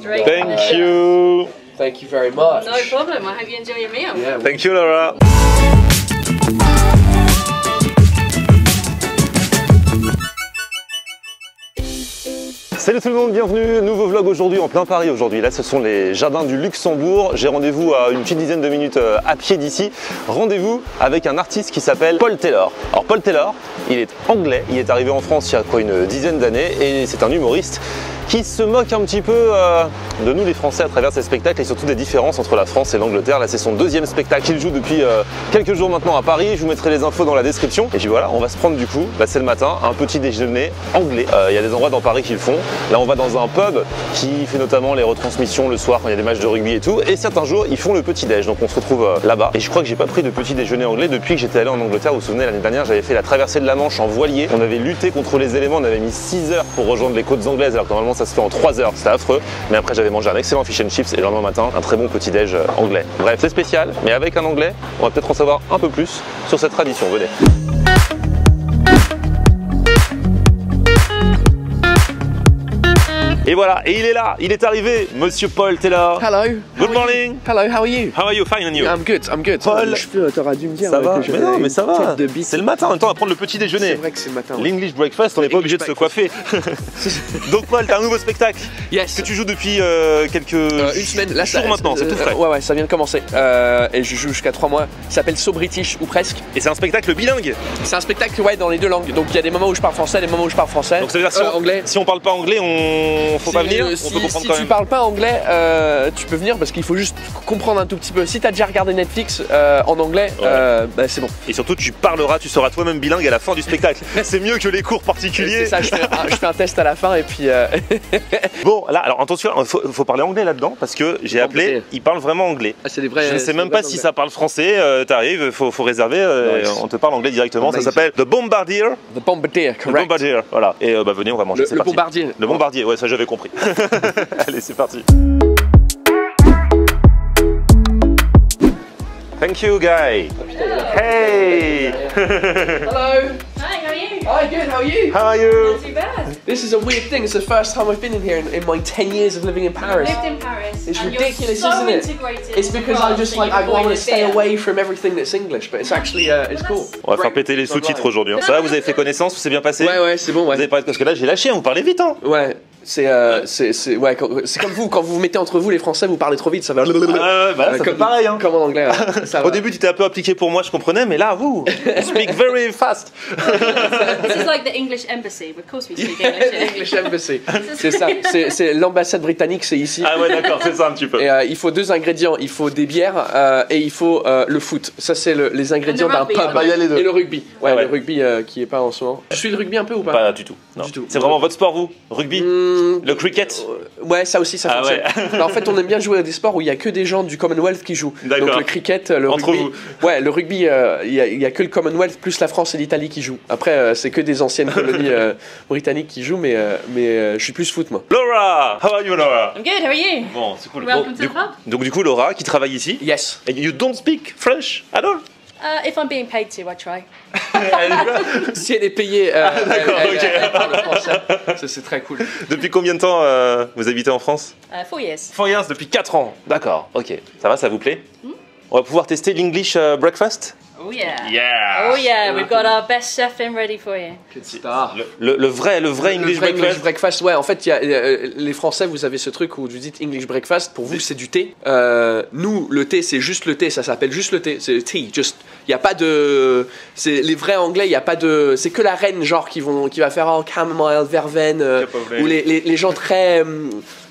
Straight Thank you. Thank you very much. No problem. I hope you enjoy your meal. Yeah. Thank you, Laura. Salut tout le monde, bienvenue, nouveau vlog aujourd'hui en plein Paris aujourd'hui. Là ce sont les jardins du Luxembourg. J'ai rendez-vous à une petite dizaine de minutes euh, à pied d'ici. Rendez-vous avec un artiste qui s'appelle Paul Taylor. Alors Paul Taylor, il est anglais, il est arrivé en France il y a quoi une dizaine d'années et c'est un humoriste qui se moque un petit peu euh, de nous les Français à travers ses spectacles et surtout des différences entre la France et l'Angleterre. Là c'est son deuxième spectacle qu'il joue depuis euh, quelques jours maintenant à Paris. Je vous mettrai les infos dans la description. Et puis voilà, on va se prendre du coup, bah, c'est le matin, un petit déjeuner anglais. Euh, Il y a des endroits dans Paris qui le font. Là on va dans un pub qui fait notamment les retransmissions le soir quand il y a des matchs de rugby et tout. Et certains jours ils font le petit déj. Donc on se retrouve euh, là-bas. Et je crois que j'ai pas pris de petit déjeuner anglais depuis que j'étais allé en Angleterre. Vous vous souvenez l'année dernière j'avais fait la traversée de la Manche en voilier. On avait lutté contre les éléments. On avait mis 6 heures pour rejoindre les côtes anglaises alors que normalement ça se fait en 3 heures. C'était affreux. Mais après j'avais mangé un excellent fish and chips et le lendemain matin un très bon petit déj euh, anglais. Bref c'est spécial. Mais avec un anglais on va peut-être en savoir un peu plus sur cette tradition. Venez. Et voilà, et il est là, il est arrivé, Monsieur Paul Taylor. Hello. Good morning. Hello, how are you? How are you? Fine and you? I'm good, I'm good. Paul. T'aurais dû me dire. Ça va que Mais non, mais ça va. C'est le matin, en même temps, on va prendre le petit C'est déjeuner. vrai que c'est le matin. ouais. L'English breakfast, on n'est pas obligé de se coiffer. Donc Paul, t'as un nouveau spectacle Yes. que tu joues depuis euh, quelques Euh, une semaine, là jours maintenant, c'est euh, tout frais. Ouais, ouais, ça vient de commencer. Euh, et je joue jusqu'à 3 mois. Ça s'appelle So British ou presque. Et c'est un spectacle bilingue. C'est un spectacle, ouais, dans les deux langues. Donc il y a des moments où je parle français, des moments où je parle français. Donc ça veut dire si, Euh, on, anglais. si on parle pas anglais, on faut Si, pas venir. euh, on si, peut comprendre si quand tu même. parles pas anglais, euh, tu peux venir parce qu'il faut juste comprendre un tout petit peu. Si t'as déjà regardé Netflix euh, en anglais, euh, bah, c'est bon. Et surtout, tu parleras, tu seras toi-même bilingue à la fin du spectacle. c'est mieux que les cours particuliers. C'est ça, je fais, un, je fais un test à la fin et puis. euh, Bon, là, alors attention, il faut, faut parler anglais là-dedans parce que j'ai appelé, il parle vraiment anglais. ah, c'est des vrais. Je ne sais même pas si anglais. ça parle français, euh, t'arrives, faut, faut réserver, euh, Nice. on te parle anglais directement, ça s'appelle The Bombardier. The Bombardier, The correct. Bombardier, voilà. Et euh, bah venez, on va manger, Le, le bombardier. Le bombardier, ouais, ça j'avais compris. Allez, c'est parti. Thank you, guy. Hey, Hello. Hi, how are you? Hi, good. How are you? how are you? Not too bad. This is a weird thing. It's the first time I've been in here in, in my 10 years of living in I Paris. lived in Paris. It's and ridiculous, you're so isn't it? integrated It's because I just like I want to stay beer. away from everything that's English, but it's actually uh, it's cool. On va faire péter les sous-titres aujourd'hui. hein. Ça va, vous avez fait connaissance, vous s'est bien passé Ouais, ouais, c'est bon, Vous ouais. avez parlé parce que là j'ai lâché, hein, vous parlez vite hein Ouais, c'est euh, c'est ouais, comme vous quand vous vous mettez entre vous les Français, vous parlez trop vite, ça va. Bah Euh, ça comme, fait pareil hein. Comme en anglais. ouais. Ça Au va. début tu étais un peu appliqué pour moi, je comprenais, mais là vous, you speak very fast. This is like the English embassy. Of course we speak English here. English Embassy. C'est ça. C'est l'ambassade britannique, c'est ici. Ah ouais d'accord, c'est ça un petit peu. Et euh, il faut deux ingrédients. Il faut des bières euh, et il faut euh, le foot. Ça, c'est le- les ingrédients d'un pub. hein. Bah, il y a les deux. Et le rugby. Ouais, Ah ouais. le rugby euh, qui est pas en ce moment. Tu suis le rugby un peu ou pas, Pas du tout. non. Du tout. C'est vraiment votre sport vous? Rugby? Hmm, Le cricket Ouais, ça aussi, ça Ah fonctionne. ouais. en fait, on aime bien jouer à des sports où il y a que des gens du Commonwealth qui jouent. D'accord. Donc le cricket, le Entre rugby. Ouais, le rugby, euh, il y, a- il y a que le Commonwealth plus la France et l'Italie qui jouent. Après, euh, c'est que des anciennes colonies euh, britanniques qui jouent, mais, euh, mais euh, je suis plus foot, moi. Laura How are you Laura? I'm good. How are you? Bon, c'est cool. Welcome Bon, to du the coup- club. donc du coup Laura qui travaille ici? Yes. And you don't speak French at all? Uh, if I'm being paid to, I try. si elle est payée, euh, elle, d'accord, elle- ok. elle parle français. Ça, c'est très cool. Depuis combien de temps euh, vous habitez en France? Uh, four years. Four years, depuis 4 ans. D'accord, ok. Ça va, ça vous plaît? On va pouvoir tester l'English euh, breakfast? Oh yeah. Yeah Oh yeah. We've got our best chef in ready for you. Good star. le, le- le vrai, le vrai Le English vrai breakfast. English breakfast, ouais, en fait, il y a, euh, les Français, vous avez ce truc où vous dites English breakfast, pour vous, c'est du thé. Euh, nous, le thé, c'est juste le thé, ça s'appelle juste le thé, c'est le tea, just. Il n'y a pas de. C'est les vrais anglais, il n'y a pas de. C'est que la reine, genre, qui, vont, qui va faire oh, chamomile, verveine, euh, ou les, les, les gens très.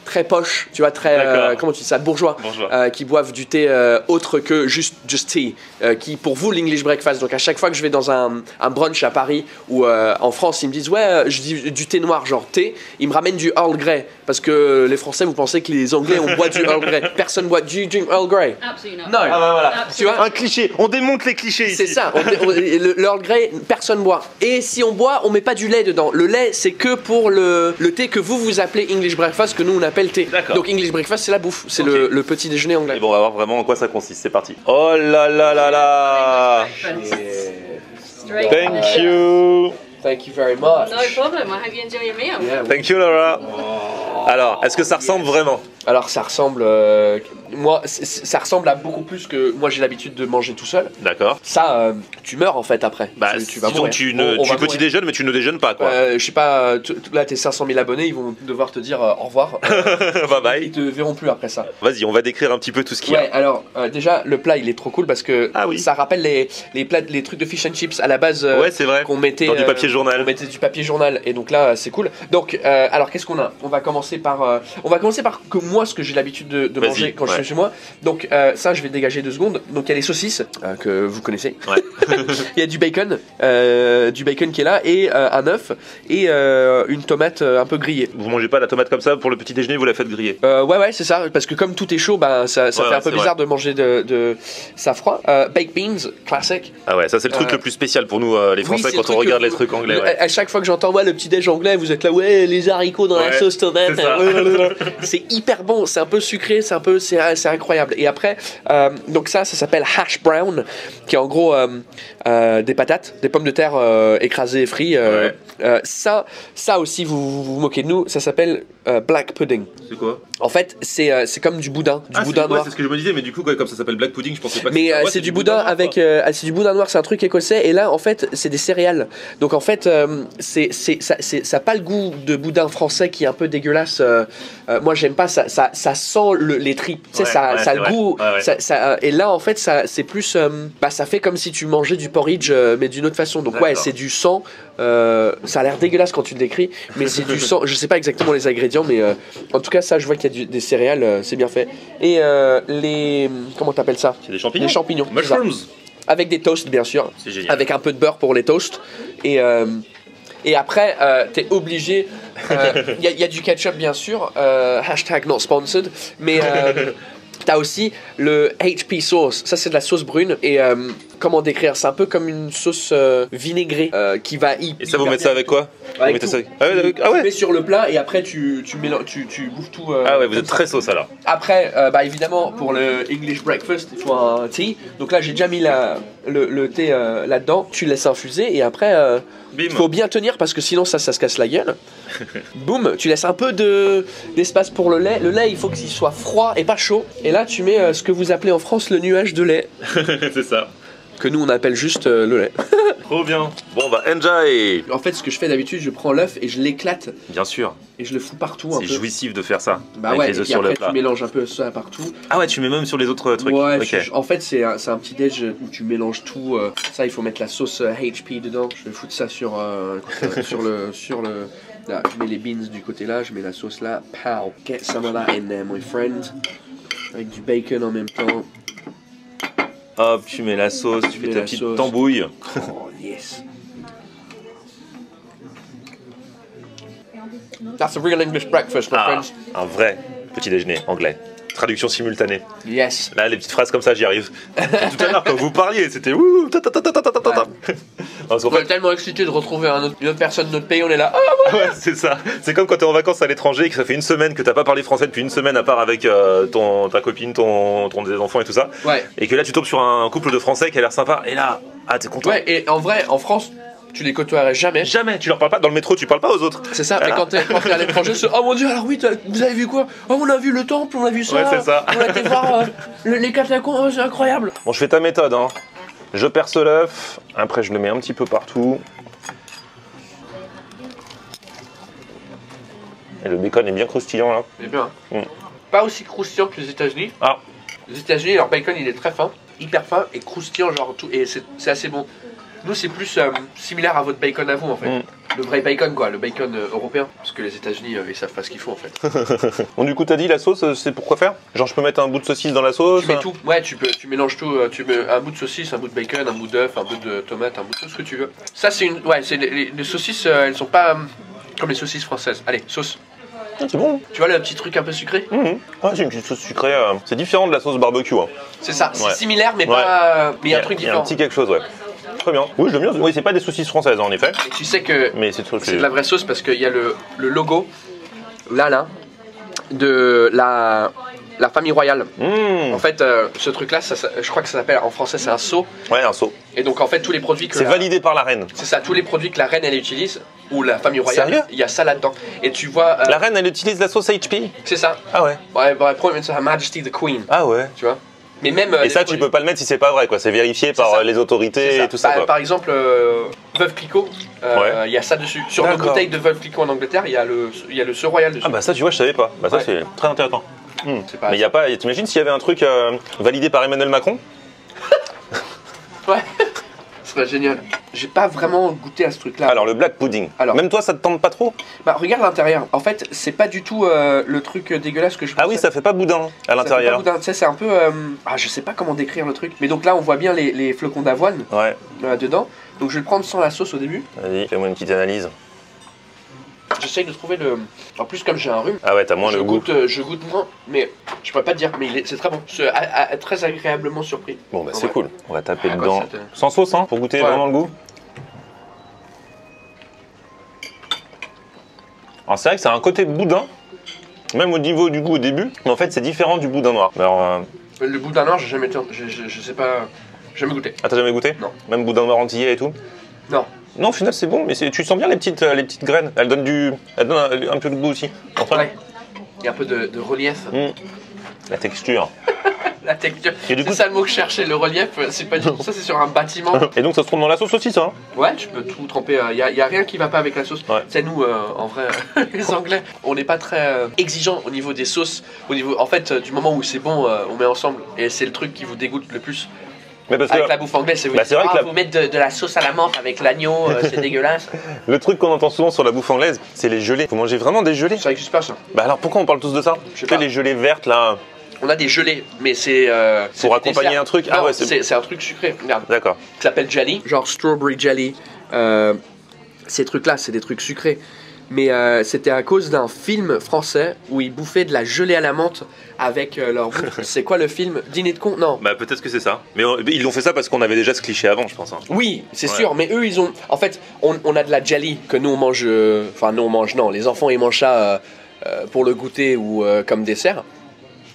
Très poche, tu vois, très. euh, comment tu dis ça Bourgeois. Bourgeois. euh, qui boivent du thé euh, autre que juste just tea, euh, qui pour vous l'English breakfast. Donc à chaque fois que je vais dans un, un brunch à Paris ou euh, en France, ils me disent ouais, euh, je dis du thé noir genre thé, ils me ramènent du Earl Grey parce que les Français vous pensez que les Anglais on boit du Earl Grey. Personne boit du drink Earl Grey. Absolutely not. Non. Ah bah voilà. Tu vois Un cliché, on démonte les clichés ici. C'est ça, l'Earl Grey, personne boit. Et si on boit, on met pas du lait dedans. Le lait, c'est que pour le, le thé que vous vous appelez English breakfast, que nous on appelle Donc English breakfast, c'est la bouffe, c'est le, le petit déjeuner Et anglais. bon, on va voir vraiment en quoi ça consiste. C'est parti. Oh là là là là Straight Thank you Thank you very much. No problem. I hope you enjoy your meal? Yeah. Thank you Laura Alors, est-ce que ça ressemble vraiment? Alors ça ressemble, euh, moi, ça ressemble à beaucoup plus que moi j'ai l'habitude de manger tout seul. D'accord. Ça, euh, tu meurs en fait après. Bah, tu, tu vas disons tu, ne, on tu petit déjeunes, mais tu ne déjeunes pas, quoi. Euh, je sais pas, là tes 500 000 abonnés, ils vont devoir te dire au revoir. bye bye. Ils te verront plus après ça. Vas-y, on va décrire un petit peu tout ce qu'il y a. Alors déjà le plat il est trop cool parce que Ah oui. ça rappelle les, les plats, les trucs de fish and chips à la base Ouais, c'est vrai. qu'on mettait Dans du papier journal. On mettait du papier journal et donc là c'est cool. Donc alors qu'est-ce qu'on a? On va commencer par on va commencer par que moi ce que j'ai l'habitude de, de manger quand je suis chez moi. Donc euh, ça je vais dégager deux secondes. Donc il y a les saucisses euh, que vous connaissez. Ouais. Il y a du bacon, euh, du bacon qui est là et un œuf et une tomate un peu grillée. Vous mangez pas la tomate comme ça pour le petit déjeuner, vous la faites griller? Ouais ouais c'est ça parce que comme tout est chaud bah ça, ça Ouais, fait un peu bizarre de manger de, de ça froid. Baked beans classique. Ah ouais, ça c'est le truc le plus spécial pour nous, les Français, quand on regarde les trucs anglais. À chaque fois que j'entends ouais, le petit déj anglais, vous êtes là ouais les haricots dans la sauce tomate. c'est hyper bon, c'est un peu sucré, c'est un peu c'est incroyable. Et après euh, donc ça ça s'appelle hash brown qui est en gros euh, euh, des patates, des pommes de terre écrasées et frites. Ouais. ça ça aussi vous vous, vous moquez de nous, ça s'appelle euh, black pudding. C'est quoi En fait c'est euh, c'est comme du boudin, du Ah, boudin noir. c'est ce que je me disais, mais du coup, quoi, comme ça s'appelle black pudding, je pensais pas que Mais euh, c'est du boudin noir, avec, ah, c'est du boudin noir, c'est un truc écossais. Et là, en fait, c'est des céréales. Donc en fait, c'est, ça, ça pas le goût de boudin français qui est un peu dégueulasse. moi, j'aime pas ça. Ça, ça sent le- les tripes. Tu sais, Ouais, ça, ouais, ça le vrai. goût. Ouais, ouais. ça- ça- et là, en fait, ça, c'est plus, bah, ça fait comme si tu mangeais du porridge, mais d'une autre façon. Donc ouais, c'est du sang. ça a l'air dégueulasse quand tu le décris, mais c'est du sang. Je sais pas exactement les ingrédients, mais euh, en tout cas, ça, je vois qu'il y a du- des céréales. euh, c'est bien fait. Et euh, les, comment t'appelles ça? C'est des champignons. Mushrooms. Avec des toasts, bien sûr. C'est génial. Avec un peu de beurre pour les toasts. Et, euh, et après, euh, t'es obligé. Il y, a- y a du ketchup, bien sûr. euh, hashtag not sponsored. Mais euh, t'as aussi le HP sauce. Ça, c'est de la sauce brune. Et euh, comment décrire C'est un peu comme une sauce euh, vinaigrée euh, qui va y. Et ça, vous mettez ça avec quoi Vous Avec tout. ça avec- Ah ouais, avec- ah Tu mets sur le plat et après tu, tu, mélanges, tu, tu bouffes tout. euh, Ah ouais, vous êtes très sauce alors. Après, bah évidemment, pour le English breakfast, il faut un thé. Donc là, j'ai déjà mis la, le, le thé là-dedans. Tu laisses infuser et après, il faut bien tenir parce que sinon, ça, ça se casse la gueule. Boum, tu laisses un peu de, d'espace pour le lait. Le lait, il faut qu'il soit froid et pas chaud. Et là, tu mets ce que vous appelez en France le nuage de lait, c'est ça. Que nous, on appelle juste euh, le lait. Trop bien. Bon bah enjoy. En fait, ce que je fais d'habitude, je prends l'œuf et je l'éclate Bien sûr. et je le fous partout un C'est peu. jouissif de faire ça. Bah avec ouais, les et œufs puis sur après le plat. tu mélanges un peu ça partout. Ah ouais, tu mets même sur les autres trucs. Ouais, ok. je- en fait c'est un, c'est un petit déj où tu mélanges tout. euh, ça, il faut mettre la sauce euh, HP dedans. Je vais foutre ça sur, euh, euh, sur le... Sur le là, je mets les beans du côté là, je mets la sauce là. Pow, get some of that in there, my friend. Avec du bacon en même temps. Hop, tu mets la sauce, tu fais ta petite tambouille. Oh yes. That's a real English breakfast, my ah. Un vrai petit déjeuner anglais. Traduction simultanée. Yes. Là, les petites phrases comme ça, j'y arrive. Tout à l'heure, quand vous parliez, c'était parce On est fait, tellement excités de retrouver un autre- une autre personne de notre pays, on est là. Ah, ouais, c'est ça. C'est comme quand t'es en vacances à l'étranger et que ça fait une semaine que t'as pas parlé français depuis une semaine à part avec euh, ton, ta copine, ton, ton des enfants et tout ça. ouais. Et que là, tu tombes sur un couple de français qui a l'air sympa. Et là, ah, t'es content. Ouais, et en vrai, en France, tu les côtoierais jamais. Jamais, tu leur parles pas dans le métro, tu parles pas aux autres. C'est ça, mais quand t'es à l'étranger, c'est Oh mon dieu, alors oui, t'as- vous avez vu quoi? Oh, on a vu le temple, on a vu ça. Ouais, c'est ça. On a été voir euh, le- les catacombes, oh, c'est incroyable. Bon, je fais ta méthode, hein. Je perce l'œuf, après je le mets un petit peu partout. Et le bacon est bien croustillant là. C'est bien. Mm. Pas aussi croustillant que les États-Unis. Ah. Les États-Unis, leur bacon, il est très fin, hyper fin et croustillant, genre tout, et c'est assez bon. Nous, c'est plus euh, similaire à votre bacon à vous, en fait. Mm. Le vrai bacon, quoi, le bacon euh, européen. Parce que les États-Unis, euh, ils savent pas ce qu'ils font, en fait. Bon, du coup, t'as dit la sauce, euh, c'est pour quoi faire? Genre, je peux mettre un bout de saucisse dans la sauce Tu mets tout, ouais, tu peux, tu mélanges tout, euh, tu mets un bout de saucisse, un bout de bacon, un bout d'œuf, un bout de tomate, un bout de tout ce que tu veux. Ça, c'est une, ouais, c'est les, les- les saucisses, euh, elles sont pas euh, comme les saucisses françaises. Allez, sauce. Ah, c'est bon. Tu vois le petit truc un peu sucré? Mhm. Ouais, c'est une petite sauce sucrée. euh, C'est différent de la sauce barbecue. Hein. C'est ça, c'est Ouais. similaire, mais pas, mais il y a un truc différent. un petit quelque chose, ouais. Très bien. Oui, j'aime bien. Oui, c'est pas des saucisses françaises, en effet. Et tu sais que Mais c'est c'est de la vraie sauce parce qu'il y a le, le logo là, là, de la, la famille royale. Mmh. En fait, euh, ce truc-là, ça- ça- je crois que ça s'appelle en français, c'est un seau. Ouais, un seau. Et donc, en fait, tous les produits que C'est la- validé par la reine. C'est ça, tous les produits que la reine elle utilise, ou la famille royale. Sérieux? Il y a ça là-dedans. Et tu vois, euh, La reine, elle utilise la sauce HP c'est ça. Ah ouais. Ouais, ouais, Prime Her Majesty the Queen, Ah ouais. tu vois? Mais même. euh, Et ça, tu peux pas le mettre si c'est pas vrai, quoi. C'est vérifié par ça. euh, les autorités et tout ça, Par- quoi. Par exemple, euh, Veuve Clicquot, euh, Ouais. il y a ça dessus. Sur nos D'accord. bouteilles de Veuve Clicquot en Angleterre, il y a le, il y a le Royal dessus. Ah bah ça, tu vois, je savais pas. Bah ça, Ouais. c'est très intéressant. Hmm. Mais il y a pas. T'imagines s'il y avait un truc euh, validé par Emmanuel Macron? Ce serait génial. J'ai pas vraiment goûté à ce truc-là. Alors le black pudding. Alors. Même toi, ça te tente pas trop? Bah, regarde l'intérieur. En fait, c'est pas du tout euh, le truc dégueulasse que je Ah oui, pensais. ça fait pas boudin à Ça fait pas l'intérieur. boudin. Tu sais, c'est un peu. euh, Ah, je sais pas comment décrire le truc. Mais donc là, on voit bien les, les flocons d'avoine Ouais. euh, dedans. Donc je vais le prendre sans la sauce au début. Vas-y, fais-moi une petite analyse. J'essaye de trouver le. En plus, comme j'ai un rhume, Ah ouais, t'as moins je, le goût. goûte, euh, je goûte moins. Mais je pourrais pas te dire. Mais il est- c'est très bon. C'est très agréablement surpris. Bon bah c'est Ouais. cool. On va taper Ah, dedans. Sans sauce, hein, pour goûter Ouais. vraiment le goût. Alors c'est vrai que ça a un côté boudin, même au niveau du goût au début, mais en fait c'est différent du boudin noir. Alors, euh, Le boudin noir, j'ai jamais été. Je, je, je sais pas. J'ai jamais goûté. ah t'as jamais goûté Non. Même boudin noir antillais et tout Non. Non, au final c'est bon, mais tu sens bien les petites, euh, les petites graines. Elles donnent du, elles donnent un, un peu de goût aussi. Enfin, Ouais. Il y a un peu de, de relief. mm. La texture. La texture. C'est coup- ça le mot que je cherchais, le relief. C'est pas du tout ça, c'est sur un bâtiment. Et donc ça se trouve dans la sauce aussi ça. hein Ouais, tu peux tout tremper. Il n'y a, y a rien qui va pas avec la sauce. Ouais. C'est nous, euh, en vrai, les Anglais, on n'est pas très euh, exigeants au niveau des sauces. Au niveau, en fait, euh, du moment où c'est bon, euh, on met ensemble. Et c'est le truc qui vous dégoûte le plus. Mais parce que Avec la bouffe anglaise, c'est Bah, c'est vrai Ah, que la- vous mettre de, de la sauce à la menthe avec l'agneau, euh, c'est dégueulasse. le truc qu'on entend souvent sur la bouffe anglaise, c'est les gelées. Vous mangez vraiment des gelées Ça n'existe pas ça. Bah alors pourquoi on parle tous de ça Je sais pas. les gelées vertes là. On a des gelées, mais c'est. euh, c'est Pour accompagner un truc Ah ouais, c'est- c'est c'est un truc sucré. Regarde. D'accord. qui s'appelle jelly, genre strawberry jelly. Euh, ces trucs-là, c'est des trucs sucrés. Mais euh, c'était à cause d'un film français où ils bouffaient de la gelée à la menthe avec euh, leur bouffe. c'est quoi le film? Dîner de con? Non. Bah peut-être que c'est ça. Mais on- ils l'ont fait ça parce qu'on avait déjà ce cliché avant, je pense. hein. Oui, c'est Ouais. sûr, mais eux ils ont. En fait, on, on a de la jelly que nous on mange. euh, Enfin, nous on mange, non, les enfants ils mangent ça euh, euh, pour le goûter ou euh, comme dessert.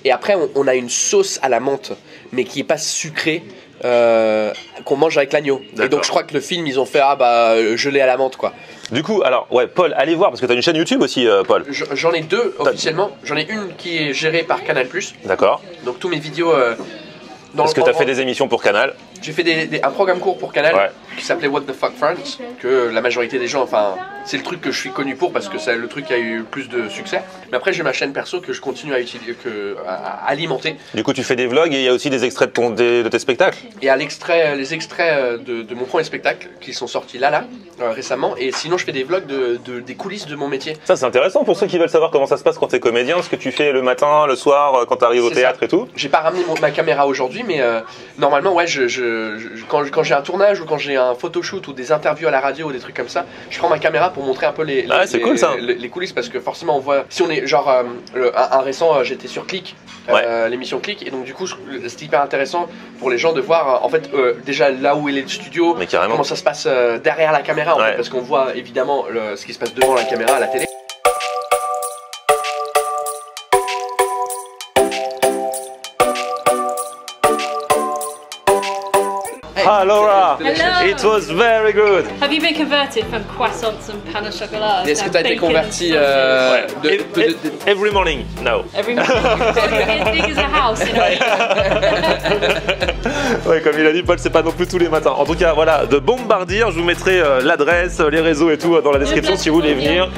Et après, on, on a une sauce à la menthe, mais qui est pas sucrée. Euh, qu'on mange avec l'agneau. Et donc je crois que le film ils ont fait ah bah euh, gelée à la menthe quoi. Du coup, alors, ouais, Paul, allez voir parce que t'as une chaîne YouTube aussi, euh, Paul. J'en ai deux officiellement. J'en ai une qui est gérée par Canal+. D'accord. Donc tous mes vidéos. euh, dans Parce que en- t'as fait des émissions pour Canal. J'ai fait des- des- un programme court pour Canal Ouais. qui s'appelait What the Fuck France, que la majorité des gens, enfin, c'est le truc que je suis connu pour parce que c'est le truc qui a eu plus de succès. Mais après, j'ai ma chaîne perso que je continue à utiliser, que, à, à alimenter. Du coup, tu fais des vlogs et il y a aussi des extraits de, ton, des- de tes spectacles. Et à l'extrait, les extraits euh, de, de mon premier spectacle qui sont sortis là, là, euh, récemment. Et sinon, je fais des vlogs de, de- des coulisses de mon métier. Ça, c'est intéressant pour ceux qui veulent savoir comment ça se passe quand t'es comédien, ce que tu fais le matin, le soir, euh, quand t'arrives au C'est théâtre ça. et tout. J'ai pas ramené mon- ma caméra aujourd'hui, mais euh, normalement, ouais, je, je- je- quand, quand j'ai un tournage ou quand j'ai un photoshoot ou des interviews à la radio ou des trucs comme ça, je prends ma caméra pour montrer un peu les, les, Ah ouais, les- cool, ça. les- les coulisses parce que forcément on voit. Si on est genre euh, le- un, un récent, euh, j'étais sur Click, l'émission Click, et donc du coup c'est hyper intéressant pour les gens de voir en fait euh, déjà là où est le studio. Mais. Comment ça se passe derrière la caméra en Ouais. fait, parce qu'on voit évidemment le- ce qui se passe devant la caméra à la télé. Ah, Laura Hello. It was very good Have you been converted from croissants and pain au chocolat? Est-ce que tu as été converti euh, de- de- de- de- Every morning, now. Every morning. as big as a house, you know. Ouais, comme il a dit, Paul, c'est pas non plus tous les matins. En tout cas, voilà, de Bombardir, je vous mettrai euh, l'adresse, les réseaux et tout euh, dans la description si vous voulez venir.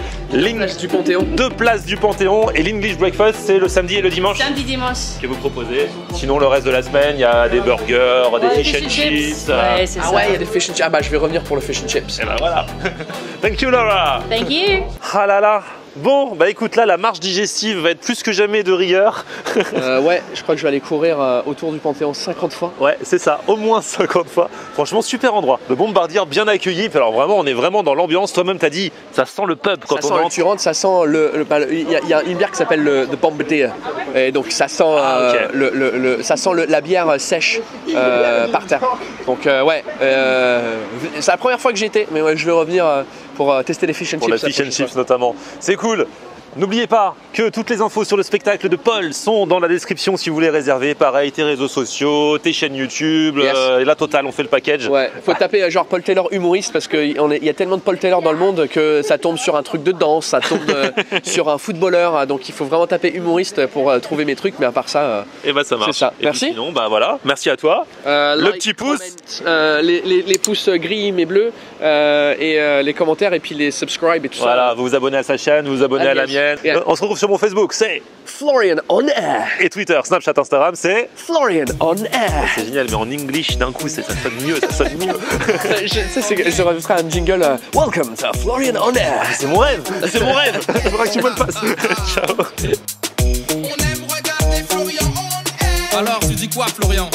Du Panthéon. deux places du Panthéon et l'English Breakfast, c'est le samedi et le dimanche Samedi, dimanche. que vous proposez. Sinon, le reste de la semaine, il y a des burgers, des fish and chips. Ouais, c'est Ah ça. ouais, il y a des fish and chips. Ah bah je vais revenir pour le fish and chips. Et ben voilà. Thank you, Laura. Thank you. Ah là là. Bon, bah écoute, là, la marche digestive va être plus que jamais de rigueur. Euh, ouais, je crois que je vais aller courir euh, autour du Panthéon 50 fois. Ouais, c'est ça, au moins 50 fois. Franchement, super endroit. De Bombardier bien accueilli. Alors vraiment, on est vraiment dans l'ambiance. Toi-même, t'as dit, ça sent le pub quand ça on sent le entre. tu rentres, ça sent le. le- le- Il y, a- il y a une bière qui s'appelle le The Bombardier. Et donc ça sent, Ah, euh, le, le- le- ça sent le- la bière sèche par terre. Donc ouais, c'est la première fois que j'y étais, mais ouais, je vais revenir pour euh, tester les fish and Pour chips. la fish and chips notamment. C'est cool. N'oubliez pas que toutes les infos sur le spectacle de Paul sont dans la description si vous voulez réserver. Pareil, tes réseaux sociaux, tes chaînes YouTube, Yes. euh, et la totale, on fait le package. Ouais, faut taper euh, genre Paul Taylor humoriste parce qu'il y a tellement de Paul Taylor dans le monde que ça tombe sur un truc de danse, ça tombe euh, sur un footballeur, donc il faut vraiment taper humoriste pour euh, trouver mes trucs, mais à part ça. euh, Et bah ça marche. C'est ça. Et puis Merci. sinon, bah voilà, merci à toi. Le like, petit pouce. les, les- les pouces gris mais bleus, et les commentaires, et puis les subscribe et tout Voilà, ça. vous vous abonnez à sa chaîne, vous vous abonnez Ah, à la yes. Yeah. On se retrouve sur mon Facebook, c'est Florian on air et Twitter, Snapchat, Instagram, c'est Florian on air c'est génial, mais en English d'un coup, c'est- ça sonne mieux, ça sonne mieux. Je sais, c'est je un jingle euh, Welcome to Florian on air C'est mon rêve, c'est mon rêve. Il faudra que tu me le fasses. Ciao. On aime regarder Florian on air. Alors, tu dis quoi, Florian?